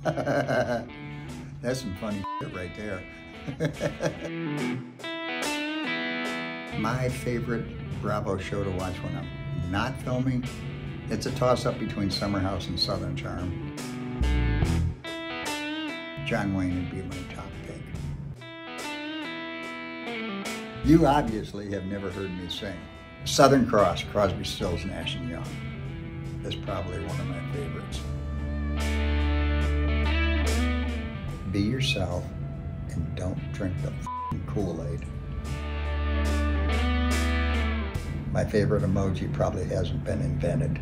That's some funny shit right there. My favorite Bravo show to watch when I'm not filming, it's a toss-up between Summer House and Southern Charm. John Wayne would be my top pick. You obviously have never heard me sing. Southern Cross, Crosby, Stills, Nash Young is probably one of my favorites. Be yourself and don't drink the Kool-Aid. My favorite emoji probably hasn't been invented.